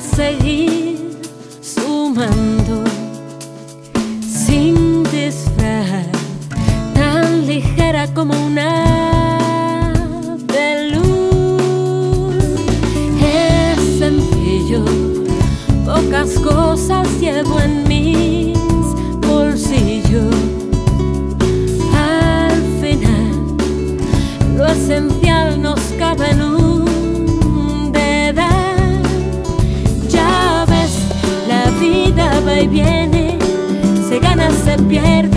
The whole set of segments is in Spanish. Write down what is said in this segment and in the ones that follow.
seguir sumando sin disfraz, tan ligera como una de luz. Es sencillo, pocas cosas llevo en mis bolsillos. Al final, lo esencial nos cabe en un va y viene, se gana, se pierde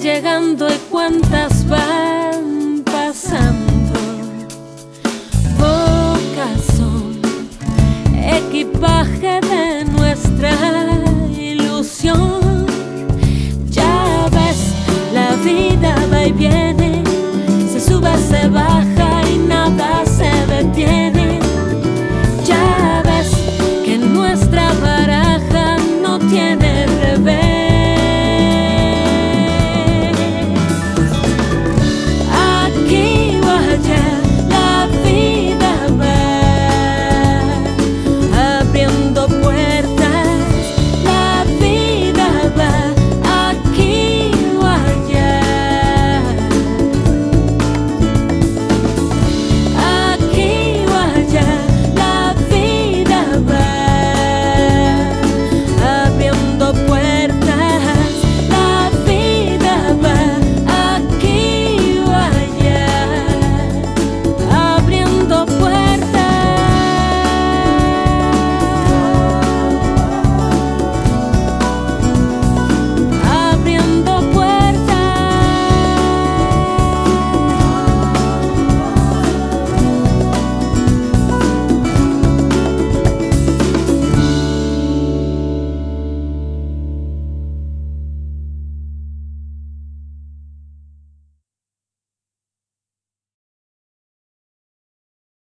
llegando y cuántas van pasando. Pocas son equipaje de nuestra ilusión. Ya ves, la vida va y viene, se sube, se baja y nada se detiene. Ya ves que nuestra baraja no tiene